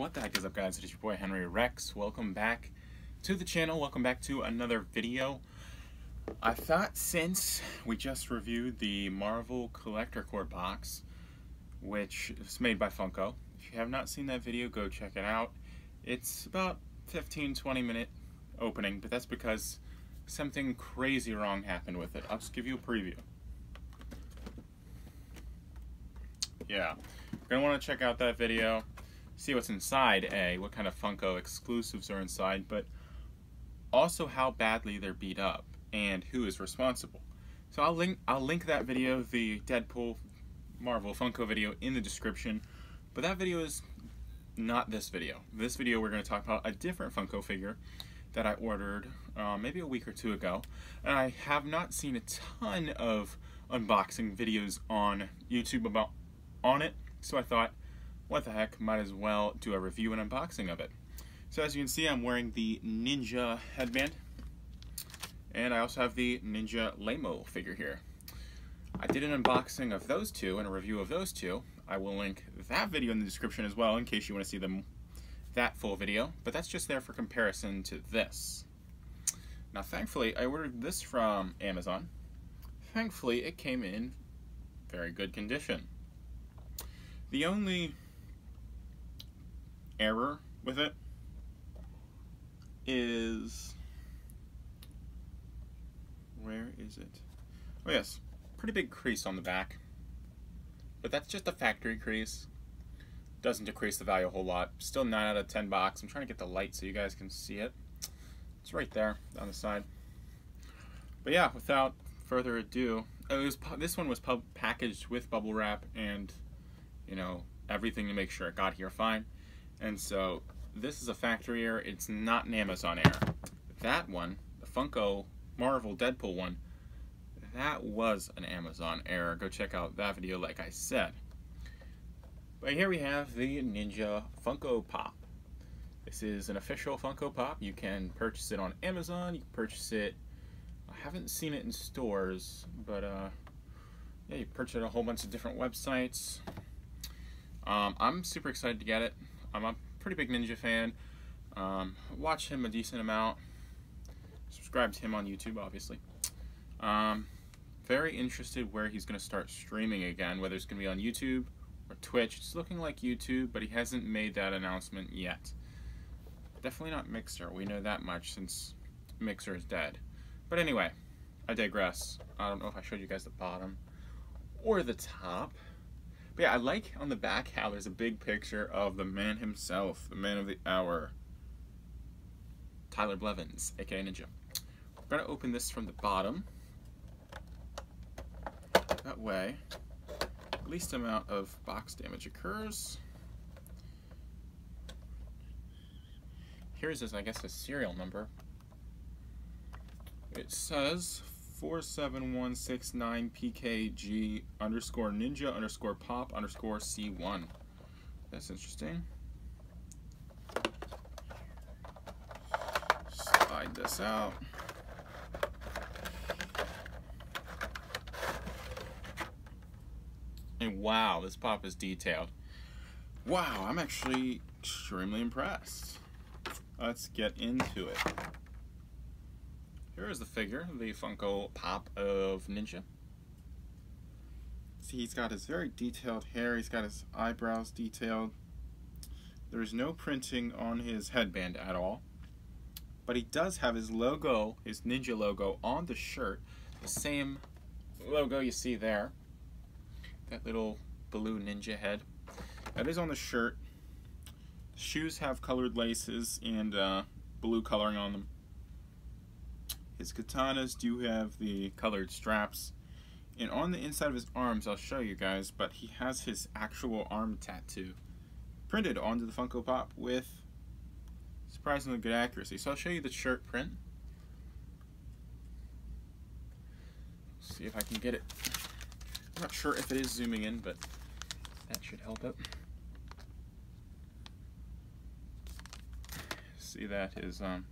What the heck is up guys? It is your boy Henry Rex. Welcome back to the channel. Welcome back to another video. I thought since we just reviewed the Marvel Collector Corps box, which is made by Funko. If you have not seen that video, go check it out. It's about 15-20 minute opening, but that's because something crazy wrong happened with it. I'll just give you a preview. Yeah, you're gonna want to check out that video see what's inside A, what kind of Funko exclusives are inside, but also how badly they're beat up and who is responsible. So I'll link I'll link that video, the Deadpool Marvel Funko video in the description. But that video is not this video. This video we're going to talk about a different Funko figure that I ordered uh, maybe a week or two ago. And I have not seen a ton of unboxing videos on YouTube about on it. So I thought what the heck, might as well do a review and unboxing of it. So as you can see, I'm wearing the Ninja headband, and I also have the Ninja Lamo figure here. I did an unboxing of those two and a review of those two. I will link that video in the description as well in case you want to see them that full video, but that's just there for comparison to this. Now thankfully, I ordered this from Amazon. Thankfully, it came in very good condition. The only error with it is where is it? Oh yes, pretty big crease on the back. But that's just a factory crease. Doesn't decrease the value a whole lot. Still 9 out of 10 box. I'm trying to get the light so you guys can see it. It's right there on the side. But yeah, without further ado, it was this one was packaged with bubble wrap and you know everything to make sure it got here fine. And so this is a factory error. It's not an Amazon error. That one, the Funko Marvel Deadpool one, that was an Amazon error. Go check out that video like I said. But here we have the Ninja Funko Pop. This is an official Funko Pop. You can purchase it on Amazon. You can purchase it. I haven't seen it in stores, but uh, yeah, you purchase it on a whole bunch of different websites. Um, I'm super excited to get it. I'm a pretty big Ninja fan. Um, watch him a decent amount. Subscribe to him on YouTube, obviously. Um, very interested where he's going to start streaming again, whether it's going to be on YouTube or Twitch. It's looking like YouTube, but he hasn't made that announcement yet. Definitely not Mixer. We know that much since Mixer is dead. But anyway, I digress. I don't know if I showed you guys the bottom or the top. But yeah, I like on the back how there's a big picture of the man himself, the man of the hour, Tyler Blevins, aka Ninja. We're to open this from the bottom. That way, least amount of box damage occurs. Here's, his, I guess, a serial number. It says 47169 PKG underscore ninja underscore pop underscore C1. That's interesting. Slide this out. And wow, this pop is detailed. Wow, I'm actually extremely impressed. Let's get into it. Here is the figure, the Funko Pop of Ninja. See, he's got his very detailed hair, he's got his eyebrows detailed. There's no printing on his headband at all. But he does have his logo, his Ninja logo, on the shirt. The same logo you see there. That little blue ninja head. That is on the shirt. Shoes have colored laces and uh, blue coloring on them. His katanas do have the colored straps. And on the inside of his arms, I'll show you guys, but he has his actual arm tattoo printed onto the Funko Pop with surprisingly good accuracy. So I'll show you the shirt print. See if I can get it. I'm not sure if it is zooming in, but that should help it. See that is um,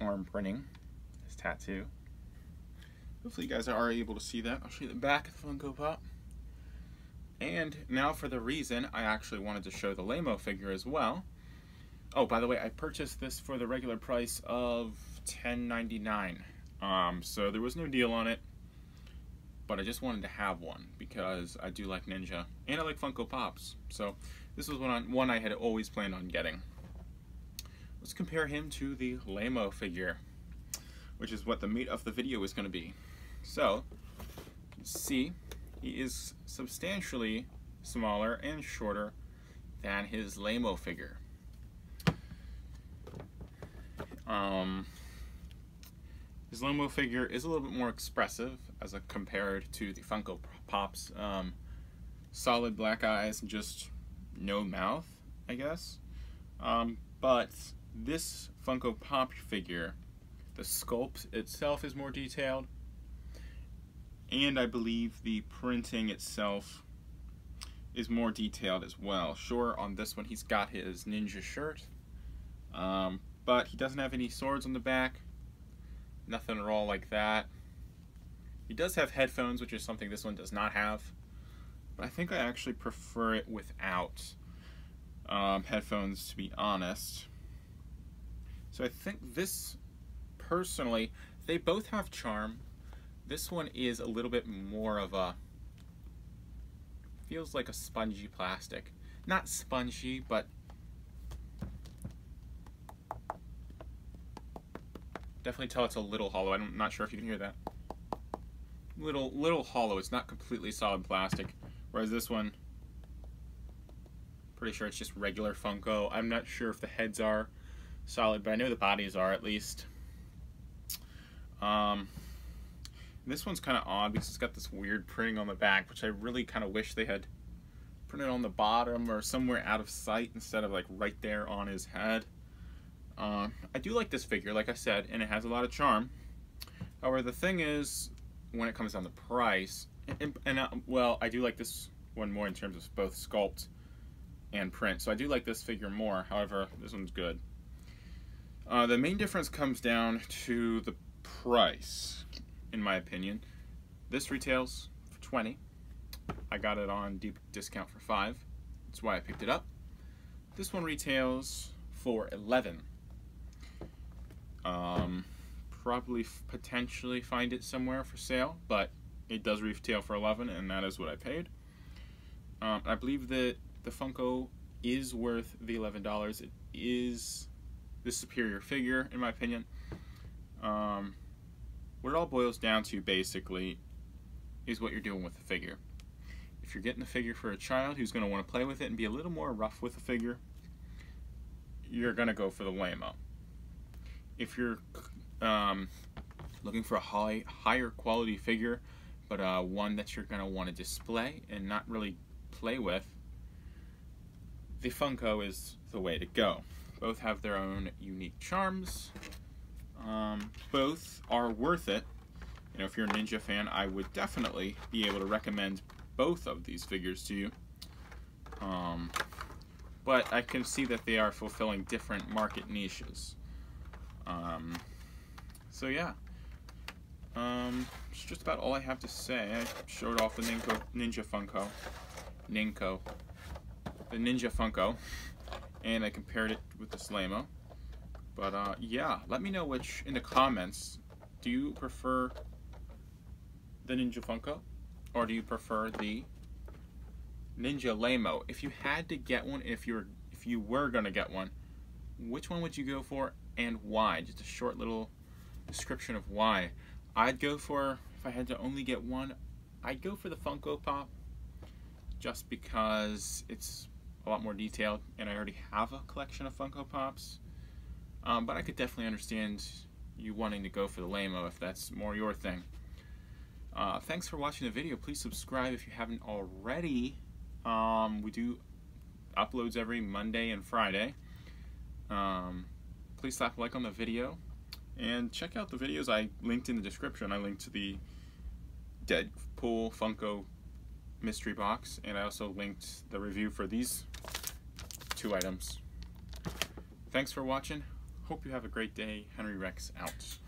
arm printing, his tattoo. Hopefully you guys are able to see that. I'll show you the back of the Funko Pop. And now for the reason I actually wanted to show the Lamo figure as well. Oh, by the way, I purchased this for the regular price of $10.99. Um, so there was no deal on it, but I just wanted to have one because I do like Ninja and I like Funko Pops. So this was one, on, one I had always planned on getting. Let's compare him to the Lamo figure, which is what the meat of the video is going to be. So, see, he is substantially smaller and shorter than his Lamo figure. Um, his Lamo figure is a little bit more expressive as a, compared to the Funko Pops. Um, solid black eyes and just no mouth, I guess. Um, but this Funko Pop figure, the sculpt itself is more detailed. And I believe the printing itself is more detailed as well. Sure, on this one he's got his ninja shirt. Um, but he doesn't have any swords on the back. Nothing at all like that. He does have headphones, which is something this one does not have. But I think I actually prefer it without um, headphones, to be honest. So I think this, personally, they both have charm. This one is a little bit more of a, feels like a spongy plastic. Not spongy, but Definitely tell it's a little hollow. I'm not sure if you can hear that. Little, little hollow. It's not completely solid plastic. Whereas this one, pretty sure it's just regular Funko. I'm not sure if the heads are solid, but I know the bodies are at least. Um, this one's kind of odd because it's got this weird printing on the back, which I really kind of wish they had printed on the bottom or somewhere out of sight instead of like right there on his head. Uh, I do like this figure, like I said, and it has a lot of charm. However, the thing is, when it comes down to price, and, and uh, well, I do like this one more in terms of both sculpt and print. So I do like this figure more. However, this one's good. Uh, the main difference comes down to the price, in my opinion. This retails for 20. I got it on deep discount for 5. That's why I picked it up. This one retails for 11. Um, probably potentially find it somewhere for sale, but it does retail for 11 and that is what I paid. Um, I believe that the Funko is worth the $11. It is the superior figure, in my opinion. Um, what it all boils down to, basically, is what you're doing with the figure. If you're getting the figure for a child who's going to want to play with it and be a little more rough with the figure, you're going to go for the Lamo if you're um, looking for a high, higher quality figure, but uh, one that you're going to want to display and not really play with, the Funko is the way to go. Both have their own unique charms. Um, both are worth it. You know, if you're a Ninja fan, I would definitely be able to recommend both of these figures to you. Um, but I can see that they are fulfilling different market niches. Um, so yeah, um, it's just about all I have to say. I showed off the Ninko, Ninja Funko, Ninko, the Ninja Funko, and I compared it with the Slamo. But uh, yeah, let me know which in the comments. Do you prefer the Ninja Funko, or do you prefer the Ninja Lamo? If you had to get one, if you're if you were gonna get one, which one would you go for, and why. Just a short little description of why. I'd go for, if I had to only get one, I'd go for the Funko Pop just because it's a lot more detailed and I already have a collection of Funko Pops. Um, but I could definitely understand you wanting to go for the Lamo if that's more your thing. Uh, thanks for watching the video. Please subscribe if you haven't already. Um, we do uploads every Monday and Friday. Um, please slap a like on the video and check out the videos I linked in the description. I linked to the Deadpool Funko mystery box and I also linked the review for these two items. Thanks for watching. Hope you have a great day. Henry Rex out.